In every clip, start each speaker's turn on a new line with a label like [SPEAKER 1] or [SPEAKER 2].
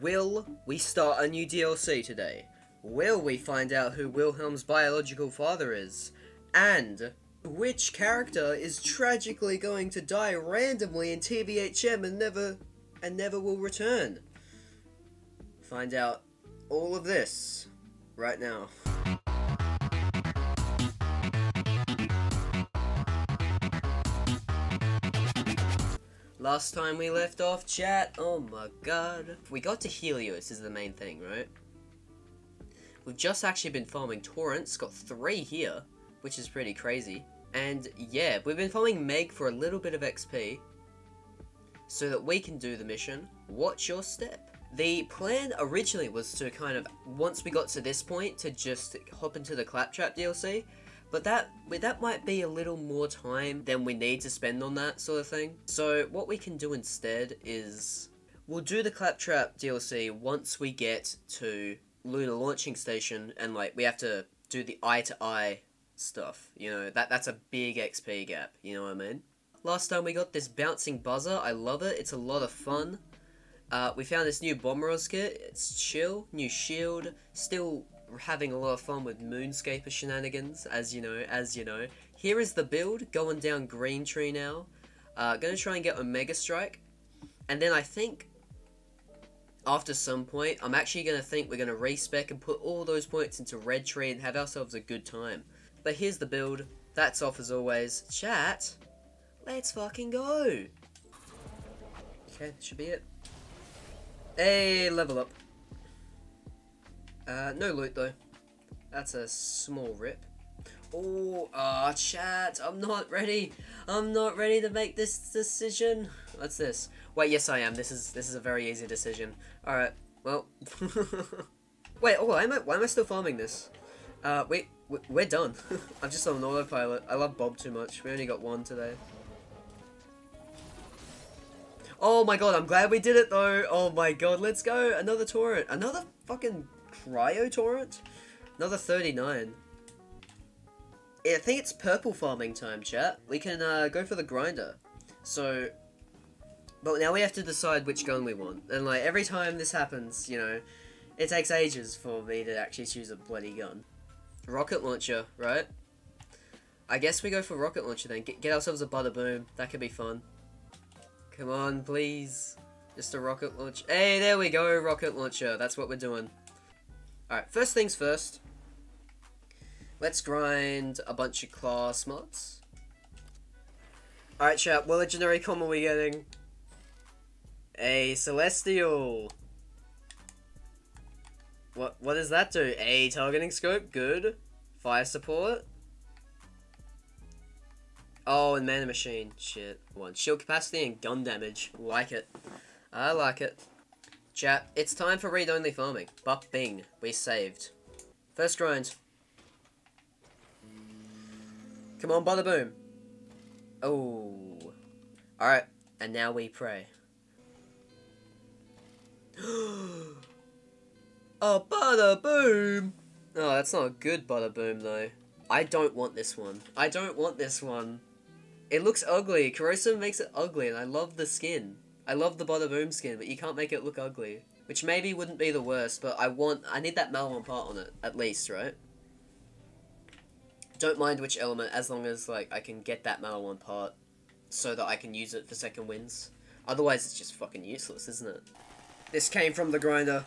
[SPEAKER 1] Will we start a new DLC today? Will we find out who Wilhelm's biological father is? And which character is tragically going to die randomly in TVHM and never and never will return? Find out all of this right now. Last time we left off chat, oh my god. We got to Helios is the main thing, right? We've just actually been farming torrents, got three here, which is pretty crazy. And yeah, we've been farming Meg for a little bit of XP, so that we can do the mission, Watch Your Step. The plan originally was to kind of, once we got to this point, to just hop into the Claptrap DLC, but that that might be a little more time than we need to spend on that sort of thing. So what we can do instead is we'll do the Claptrap DLC once we get to Lunar Launching Station and like we have to do the eye to eye stuff. You know, that that's a big XP gap, you know what I mean? Last time we got this Bouncing Bazza, I love it, it's a lot of fun. Uh, we found this new Bomberos kit, it's chill, new shield, still having a lot of fun with Moonscaper shenanigans, as you know, as you know. Here is the build, going down Green Tree now. Uh, gonna try and get Omega Strike. And then I think, after some point, I'm actually gonna think we're gonna respec and put all those points into Red Tree and have ourselves a good time. But here's the build. That's off as always. Chat, let's fucking go. Okay, should be it. Hey, level up. Uh, no loot though. That's a small rip. Oh, ah, chat, I'm not ready. I'm not ready to make this decision. What's this? Wait, yes I am. This is this is a very easy decision. Alright, well. Wait, oh, why am, I, why am I still farming this? Uh, wait, we're done. I'm just on an autopilot. I love Bob too much. We only got one today. Oh my god, I'm glad we did it though. Oh my god, let's go. Another torrent. Another fucking Cryo Torrent? Another 39. I think it's purple farming time, chat. We can uh, go for the grinder. So, but now we have to decide which gun we want. And like, every time this happens, you know, it takes ages for me to actually choose a bloody gun. Rocket launcher, right? I guess we go for rocket launcher then. Get, get ourselves a Bada Boom. That could be fun. Come on, please. Just a rocket launcher. Hey, there we go, rocket launcher. That's what we're doing. Alright, first things first. Let's grind a bunch of class mods. Alright, chat, what legendary com are we getting? A Celestial. What what does that do? A targeting scope, good. Fire support. Oh, and mana machine, shit. One. Shield capacity and gun damage. Like it. I like it. Chat, it's time for read-only farming. But bing, we saved. First grind. Come on, bada boom. Oh. Alright, and now we pray. oh, bada boom! Oh, that's not a good bada boom, though. I don't want this one. I don't want this one. It looks ugly. Corrosive makes it ugly, and I love the skin. I love the Bada Boom skin, but you can't make it look ugly. Which maybe wouldn't be the worst, but I want- I need that Maliwan part on it, at least, right? Don't mind which element, as long as, like, I can get that Maliwan part, so that I can use it for second wins. Otherwise, it's just fucking useless, isn't it? This came from the grinder.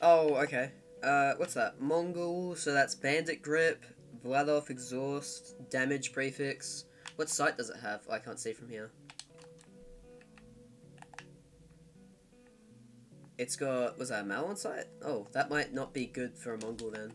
[SPEAKER 1] Oh, okay. Uh, what's that? Mongol, so that's Bandit Grip, Vladof Exhaust, Damage Prefix. What sight does it have? I can't see from here. It's got, was that a Mal on sight? Oh, that might not be good for a Mongol then.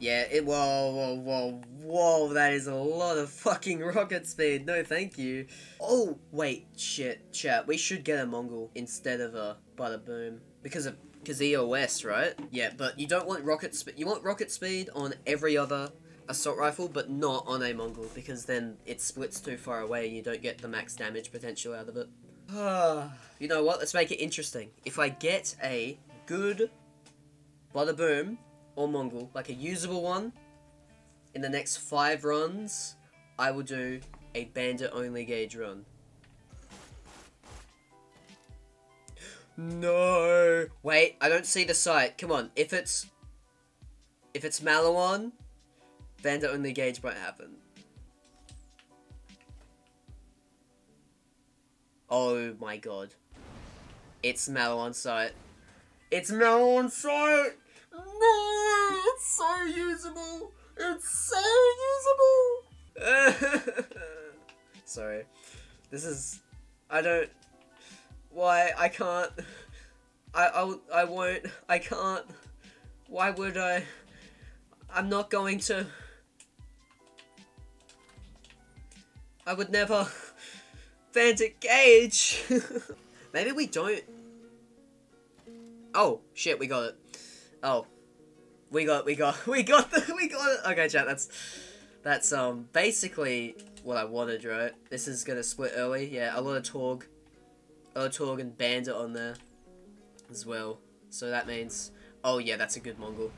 [SPEAKER 1] Yeah, it, whoa, whoa, whoa, whoa, that is a lot of fucking rocket speed. No, thank you. Oh, wait, shit, chat, we should get a Mongol instead of a Bada Boom. Because of, because EOS, right? Yeah, but you don't want rocket speed, you want rocket speed on every other assault rifle, but not on a Mongol, because then it splits too far away and you don't get the max damage potential out of it. you know what? Let's make it interesting. If I get a good Bada Boom or Mongol, like a usable one, in the next five runs, I will do a bandit only gauge run. No. Wait, I don't see the sight. Come on. If it's if it's Maliwan, Bandit only gauge won't happen. Oh my god. It's Maliwan sight. It's Maliwan sight! No! It's so usable! It's so usable! Sorry. This is... I don't... Why? I can't... I, I, I won't. I can't. Why would I? I'm not going to. I would never. Bandit Gauge! Maybe we don't. Oh, shit, we got it. Oh. We got, we got, we got the, we got it. Okay, chat, that's, that's, um, basically what I wanted, right? This is gonna split early. Yeah, a lot of Torgue. A lot of Torgue and Bandit on there. As well. So that means, oh yeah, that's a good Mongol.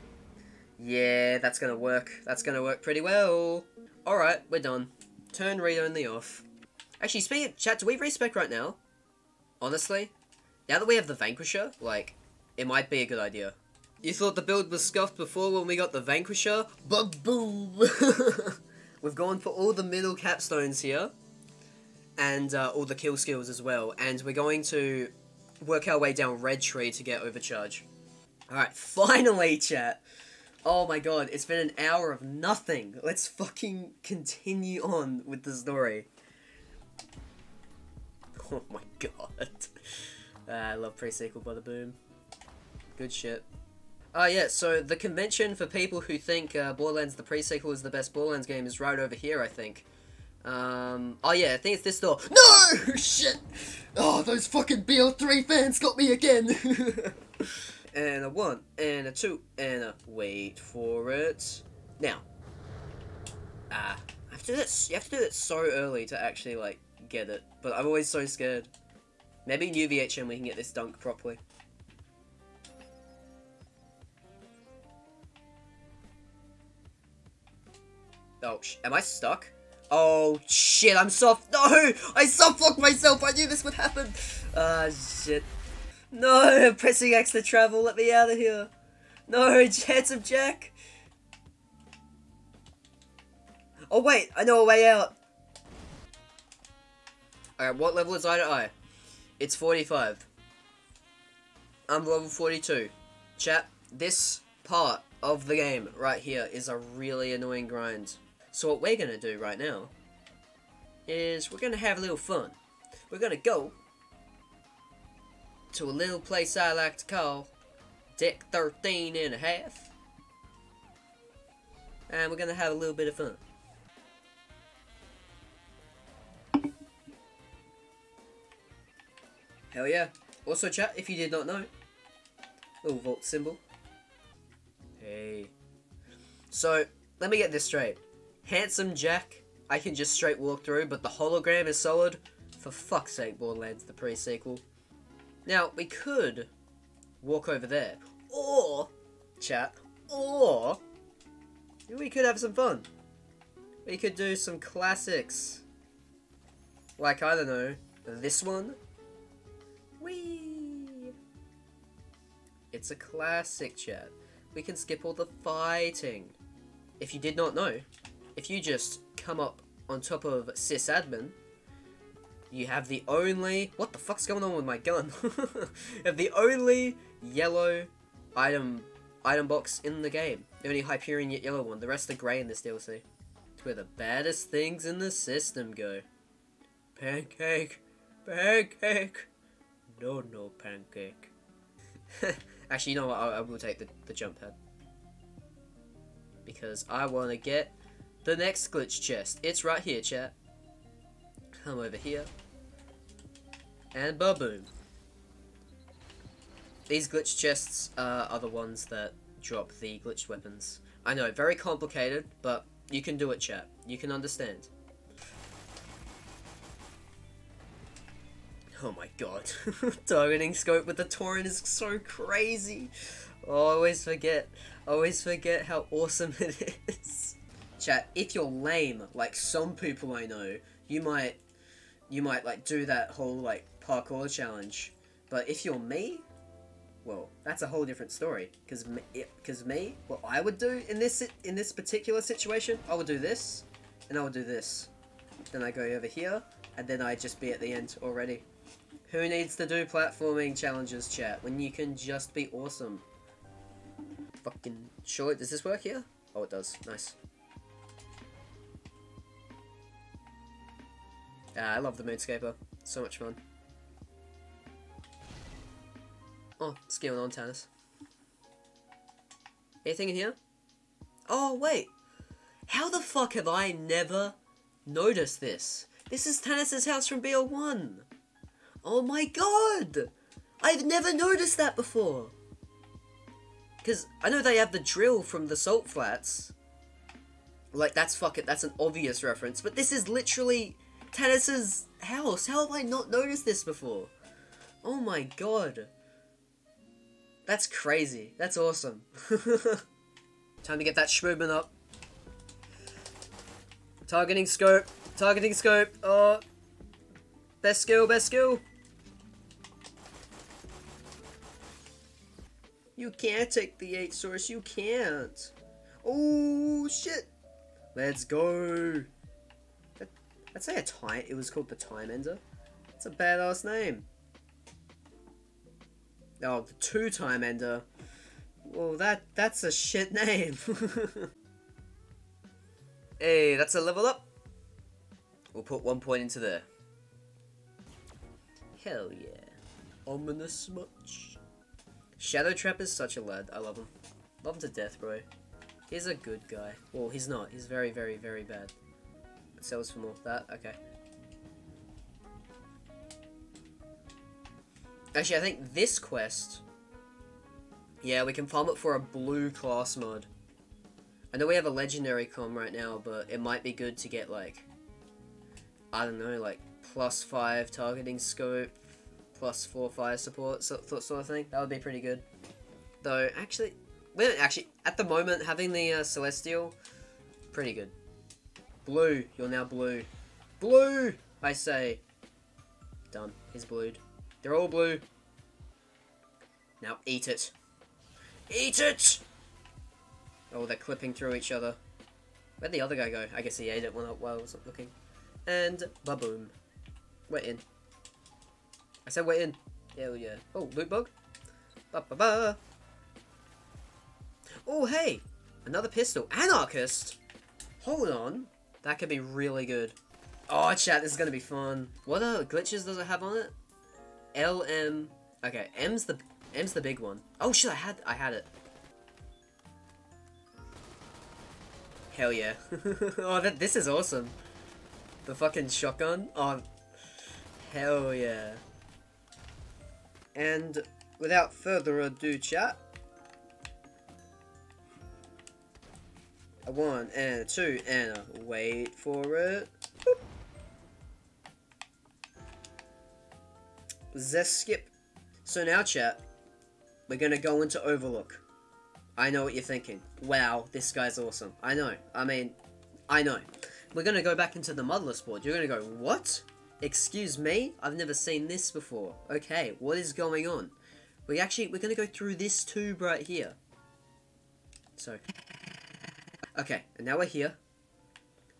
[SPEAKER 1] Yeah, that's gonna work. That's gonna work pretty well. Alright, we're done. Turn read only off. Actually, speaking of chat, do we respec right now? Honestly? Now that we have the Vanquisher, like, it might be a good idea. You thought the build was scuffed before when we got the Vanquisher? But boom! We've gone for all the middle capstones here. And uh, all the kill skills as well. And we're going to work our way down Red Tree to get Overcharge. Alright, finally, chat! Oh my god, it's been an hour of nothing. Let's fucking continue on with the story. Oh my god. Uh, I love pre-sequel by the boom. Good shit. Uh, yeah, so the convention for people who think uh, Borderlands the pre-sequel is the best Borderlands game is right over here, I think. Um, oh yeah, I think it's this door. No! Shit! Oh, those fucking BO3 fans got me again! and a one, and a two, and a wait for it. Now. Ah, I have to do that, you have to do it so early to actually, like, get it. But I'm always so scared. Maybe new VHM we can get this dunk properly. Oh, am I stuck? Oh, shit, I'm soft. No! I soft locked myself. I knew this would happen. Ah, shit. No, I'm pressing X to travel. Let me out of here. No, handsome Jack. Oh, wait. I know a way out. Alright, what level is Eye to Eye? It's 45. I'm level 42. Chat, this part of the game right here is a really annoying grind. So what we're going to do right now is we're going to have a little fun. We're going to go to a little place I like to call Deck 13 and a half. And we're going to have a little bit of fun. Hell yeah. Also chat, if you did not know, little vault symbol. Hey. So, let me get this straight. Handsome Jack, I can just straight walk through, but the hologram is solid. For fuck's sake, Borderlands, the pre-sequel. Now, we could walk over there. Or, chat, or, we could have some fun. We could do some classics. Like, I don't know, this one. It's a classic, chat. We can skip all the fighting. If you did not know, if you just come up on top of sysadmin, you have the only... What the fuck's going on with my gun? have the only yellow item item box in the game. The only Hyperion yellow one. The rest are grey in this DLC. It's where the baddest things in the system go. Pancake! Pancake! No, no, pancake. Actually, you know what? I, I will take the, the jump pad. Because I want to get the next glitch chest. It's right here, chat. Come over here. And ba-boom. These glitch chests uh, are the ones that drop the glitched weapons. I know, very complicated, but you can do it, chat. You can understand. Oh my god. Targeting scope with the Torrent is so crazy. Oh, I always forget. I always forget how awesome it is. Chat, if you're lame, like some people I know, you might, you might like do that whole like parkour challenge, But if you're me, well, that's a whole different story. Because because me, what I would do in this in this particular situation, I would do this, and I would do this. Then I go over here, and then I'd just be at the end already. Who needs to do platforming challenges, chat, when you can just be awesome? Fucking sure. Does this work here? Oh, it does. Nice. Ah, I love the Moonscaper. So much fun. Oh, going on, Tannis? Anything in here? Oh, wait. How the fuck have I never noticed this? This is Tannis's house from BL1. Oh my god! I've never noticed that before. Because I know they have the drill from the salt flats. Like, that's fuck it, that's an obvious reference. But this is literally Tannis's house. How have I not noticed this before? Oh my god. That's crazy. That's awesome. Time to get that Schmoobin up. Targeting scope. Targeting scope. Oh. Best skill, best skill. You can't take the 8 source. You can't. Oh, shit. Let's go. I'd say a time. It was called the Time Ender. It's a badass name. Oh, the two-time ender. Well, that that's a shit name. hey, that's a level up. We'll put one point into there. Hell yeah. Ominous much. Shadow Trap is such a lad. I love him. Love him to death, bro. He's a good guy. Well, he's not. He's very, very, very bad. Sells for more. That? Okay. Actually, I think this quest... Yeah, we can farm it for a blue class mod. I know we have a legendary com right now, but it might be good to get, like... I don't know, like, plus 5 targeting scope, plus 4 fire support, so, sort of thing. That would be pretty good. Though, actually... We don't actually... At the moment, having the uh, Celestial, pretty good. Blue. You're now blue. Blue! I say. Done. He's blued. They're all blue. Now eat it. Eat it! Oh, they're clipping through each other. Where'd the other guy go? I guess he ate it while I wasn't looking. And ba-boom. We're in. I said we're in. Hell yeah. Oh, loot bug? Ba-ba-ba! Oh, hey! Another pistol. Anarchist! Hold on. That could be really good. Oh, chat, this is gonna be fun. What other glitches does it have on it? L M. Okay, M's the M's the big one. Oh shit! I had I had it. Hell yeah! oh, that this is awesome. The fucking shotgun. Oh, hell yeah! And without further ado, chat. A one and a two and a wait for it. Boop. skip. So now, chat, we're gonna go into Overlook. I know what you're thinking. Wow, this guy's awesome. I know. I mean, I know. We're gonna go back into the Motherlessboard. You're gonna go, what? Excuse me? I've never seen this before. Okay, what is going on? We actually, we're gonna go through this tube right here. So, okay, and now we're here.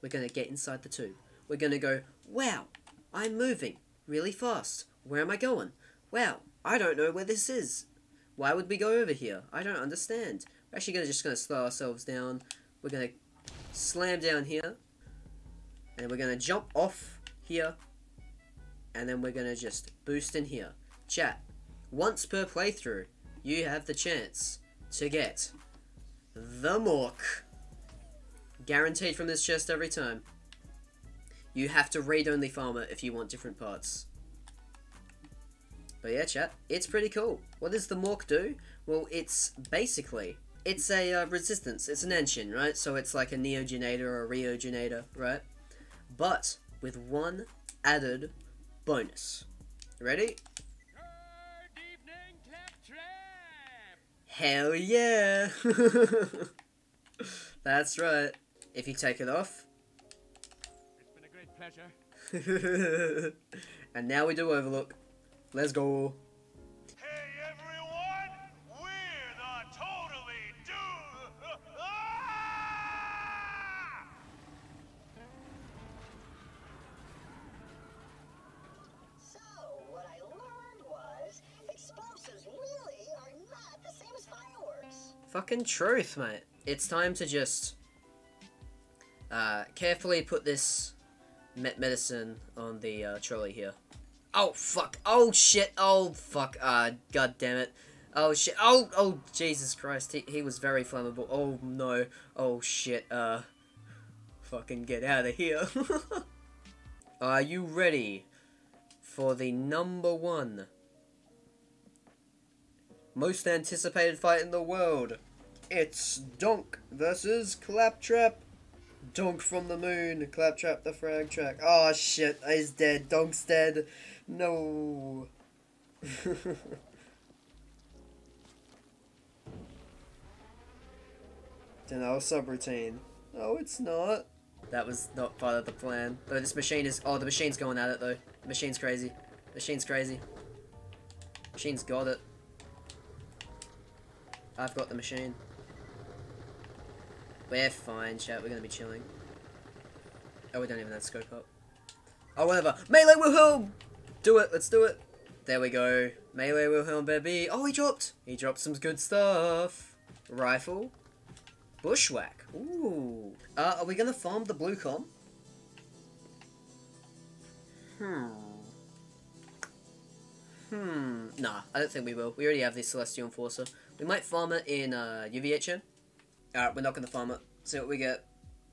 [SPEAKER 1] We're gonna get inside the tube. We're gonna go, wow, I'm moving really fast. Where am I going? Wow, I don't know where this is. Why would we go over here? I don't understand. We're actually gonna just gonna slow ourselves down. We're gonna slam down here. And we're gonna jump off here. And then we're gonna just boost in here. Chat. Once per playthrough, you have the chance to get the Mork. Guaranteed from this chest every time. You have to read-only farm it if you want different parts. But yeah, chat, it's pretty cool. What does the Mork do? Well, it's basically, it's a uh, resistance. It's an engine, right? So it's like a neogenator or a reogenator, right? But with one added bonus. Ready? Hell yeah! That's right. If you take it off. And now we do Overlook. Let's go. Fucking truth, mate. It's time to just uh, carefully put this me medicine on the uh, trolley here. Oh, fuck. Oh, shit. Oh, fuck. Uh, God damn it. Oh, shit. Oh, oh, Jesus Christ. He, he was very flammable. Oh, no. Oh, shit. Uh, fucking get out of here. Are you ready for the number one most anticipated fight in the world? It's Donk versus Claptrap. Donk from the moon, Claptrap the Fragtrap. Oh shit, he's dead. Donk's dead. No. Denial subroutine. Oh, it's not. That was not part of the plan. Though this machine is... Oh, the machine's going at it, though. The machine's crazy. The machine's crazy. Machine's got it. I've got the machine. We're fine, chat. We're gonna be chilling. Oh, we don't even have scope up. Oh, whatever. Melee Wilhelm! Do it. Let's do it. There we go. Melee Wilhelm, baby. Oh, he dropped. He dropped some good stuff. Rifle. Bushwhack. Ooh. Uh, are we gonna farm the blue com? Hmm. Hmm. Nah, I don't think we will. We already have the Celestial Enforcer. We might farm it in uh, UVHM. Alright, we're not gonna farm it. See what we get.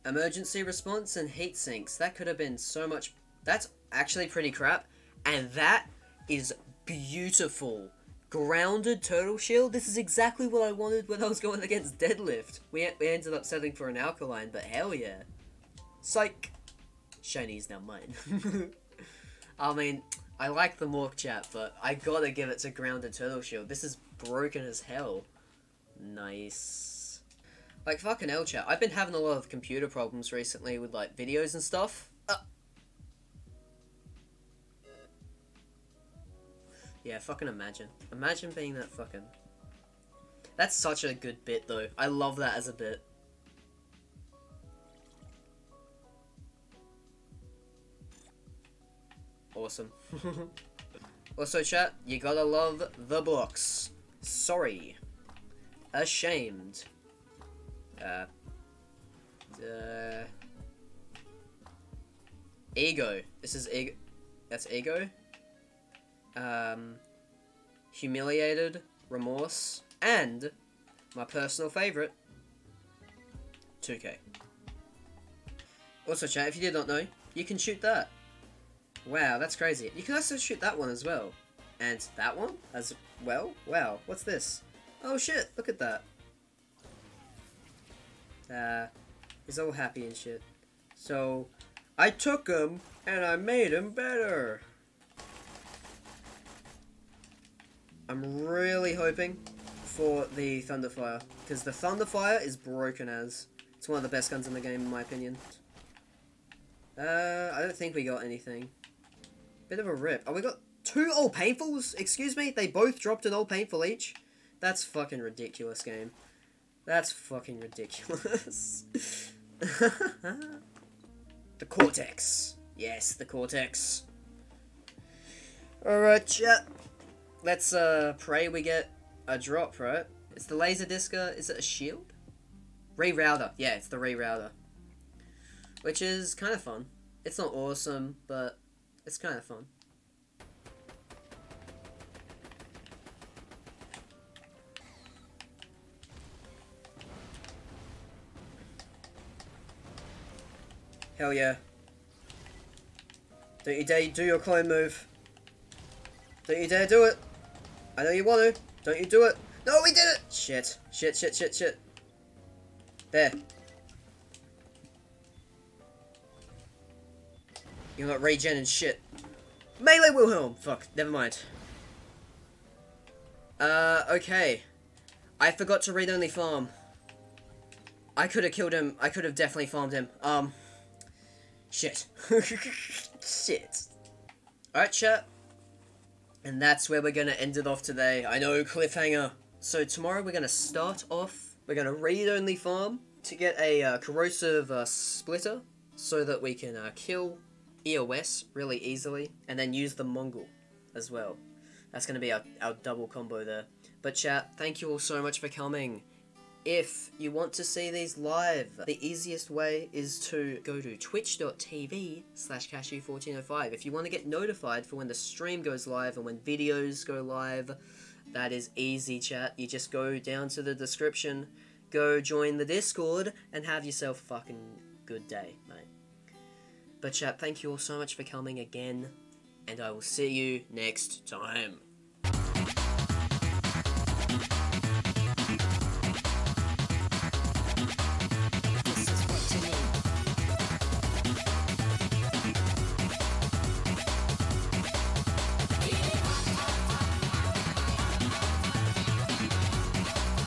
[SPEAKER 1] Emergency response and heat sinks. That could have been so much... That's actually pretty crap. And that is beautiful. Grounded turtle shield. This is exactly what I wanted when I was going against deadlift. We, we ended up settling for an alkaline, but hell yeah. Psych. Shiny is now mine. I mean, I like the Mork chat, but I gotta give it to Grounded Turtle Shield. This is broken as hell. Nice. Like, fucking hell, chat. I've been having a lot of computer problems recently with, like, videos and stuff. Uh. Yeah, fucking imagine. Imagine being that fucking... That's such a good bit, though. I love that as a bit. Awesome. also, chat, you gotta love the books. Sorry. Ashamed. Uh. Uh. Ego. This is ego. That's ego. Um. Humiliated. Remorse. And my personal favorite. 2K. Also, chat, if you did not know, you can shoot that. Wow, that's crazy. You can also shoot that one as well. And that one as well? Wow, what's this? Oh shit, look at that. Uh, he's all happy and shit. So, I took him, and I made him better. I'm really hoping for the Thunderfire, because the Thunderfire is broken as. It's one of the best guns in the game, in my opinion. Uh, I don't think we got anything. Bit of a rip. Oh, we got two old painfuls? Excuse me? They both dropped an old painful each? That's fucking ridiculous, game. That's fucking ridiculous. the Cortex. Yes, the Cortex. Alright, chat. Let's, uh, pray we get a drop, right? It's the Laser Disker. Is it a shield? Rerouter. Yeah, it's the rerouter. Which is kind of fun. It's not awesome, but it's kind of fun. Hell yeah. Don't you dare do your clone move. Don't you dare do it. I know you want to. Don't you do it. No, we did it! Shit. Shit, shit, shit, shit. There. You're not regen and shit. Melee Wilhelm! Fuck, never mind. Uh, okay. I forgot to read only farm. I could have killed him. I could have definitely farmed him. Um, shit. shit. Alright, chat. And that's where we're gonna end it off today. I know, cliffhanger. So tomorrow we're gonna start off, we're gonna read only farm to get a uh, corrosive uh, splitter so that we can uh, kill EOS really easily, and then use the Mongol as well. That's going to be our, our double combo there. But chat, thank you all so much for coming. If you want to see these live, the easiest way is to go to twitch.tv slash cashew1405. If you want to get notified for when the stream goes live and when videos go live, that is easy, chat. You just go down to the description, go join the Discord, and have yourself a fucking good day, mate. But chat, thank you all so much for coming again, and I will see you next time.